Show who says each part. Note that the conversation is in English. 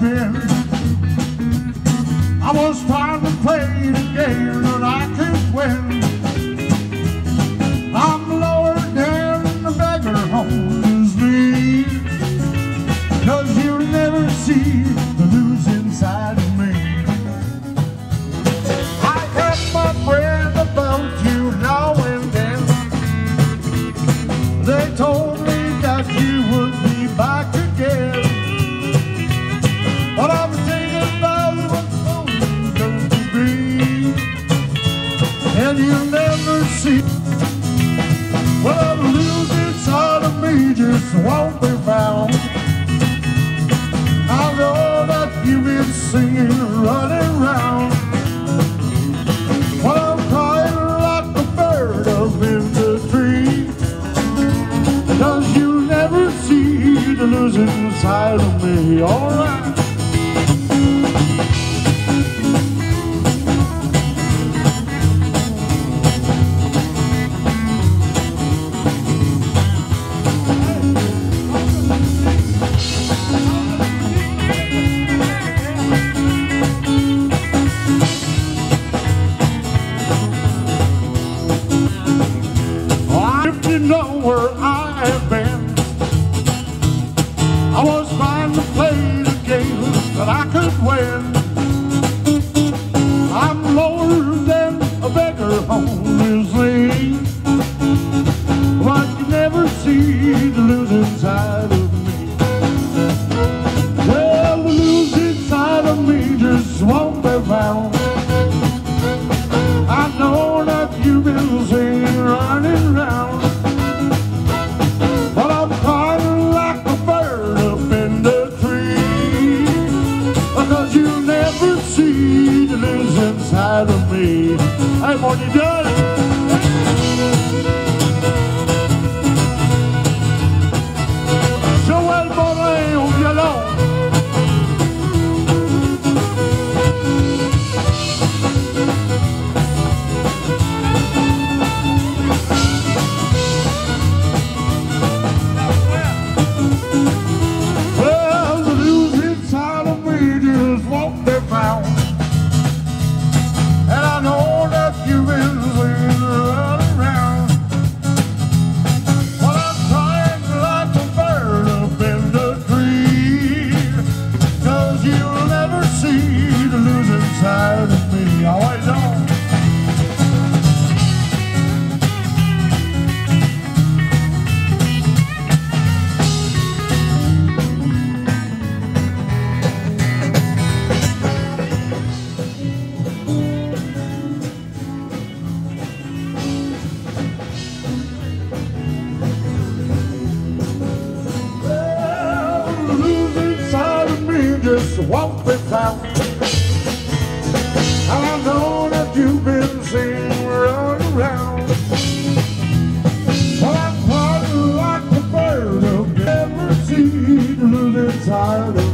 Speaker 1: been. I was trying to play the game you'll never see. Well, the losing side of me just won't be found. I know that you've been singing, running round. Well, I'm crying like a bird up in the tree. Cause you'll never see the losing side of me, alright. You know where I have been, I was trying to play the game that I could win. Because you'll never see the losing side of me. Hey, when you it, just walk without. I know that you've been seen running around. Well, I'm part of like the bird of every seed, tired of